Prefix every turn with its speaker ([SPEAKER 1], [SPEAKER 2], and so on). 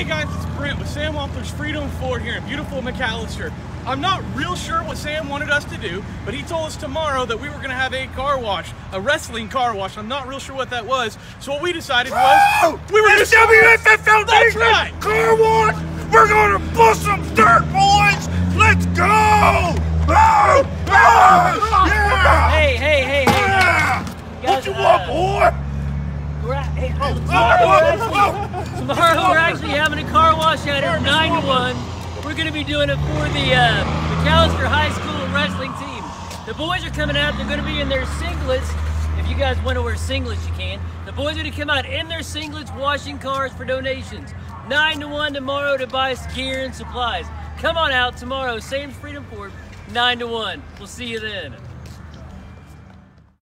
[SPEAKER 1] Hey guys, it's Brent with Sam Wampler's Freedom Ford here in beautiful McAlester. I'm not real sure what Sam wanted us to do, but he told us tomorrow that we were going to have a car wash, a wrestling car wash. I'm not real sure what that was. So what we decided was we were going to
[SPEAKER 2] WFF Foundation
[SPEAKER 1] That's right.
[SPEAKER 2] car wash. We're gonna bust some dirt, boys. Let's go! Oh, oh, yeah!
[SPEAKER 3] Hey, hey, hey, hey.
[SPEAKER 2] Yeah! What
[SPEAKER 3] Guys,
[SPEAKER 2] you
[SPEAKER 3] uh,
[SPEAKER 2] want, boy?
[SPEAKER 3] We're at, hey,
[SPEAKER 2] Oh,
[SPEAKER 3] tomorrow, we're
[SPEAKER 2] oh,
[SPEAKER 3] actually, we're actually having a car wash out here, 9 to 1. We're going to be doing it for the uh, McAlester High School wrestling team. The boys are coming out. They're going to be in their singlets. If you guys want to wear singlets, you can. The boys are going to come out in their singlets washing cars for donations. 9 to 1 tomorrow to buy gear and supplies. Come on out tomorrow. Sam's Freedom Ford, 9 to 1. We'll see you then.